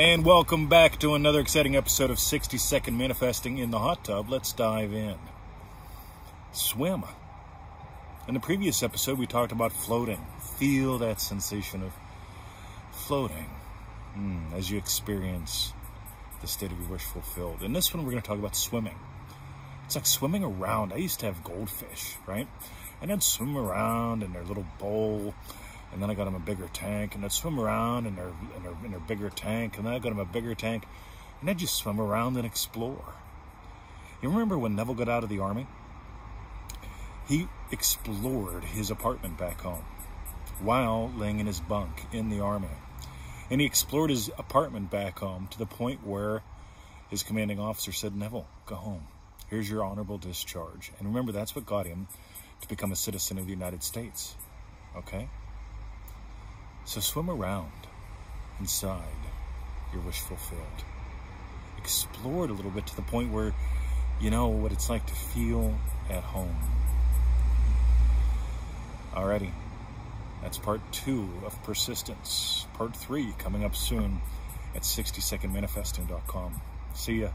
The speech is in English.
And welcome back to another exciting episode of 60 Second Manifesting in the Hot Tub. Let's dive in. Swim. In the previous episode, we talked about floating. Feel that sensation of floating mm, as you experience the state of your wish fulfilled. In this one, we're going to talk about swimming. It's like swimming around. I used to have goldfish, right? And I'd swim around in their little bowl and then I got him a bigger tank, and I'd swim around in their, in their, in their bigger tank, and then I got him a bigger tank, and I'd just swim around and explore. You remember when Neville got out of the army? He explored his apartment back home while laying in his bunk in the army. And he explored his apartment back home to the point where his commanding officer said, Neville, go home. Here's your honorable discharge. And remember, that's what got him to become a citizen of the United States. Okay? So swim around inside your wish fulfilled. Explore it a little bit to the point where you know what it's like to feel at home. Alrighty, that's part two of persistence. Part three coming up soon at 60secondmanifesting.com. See ya.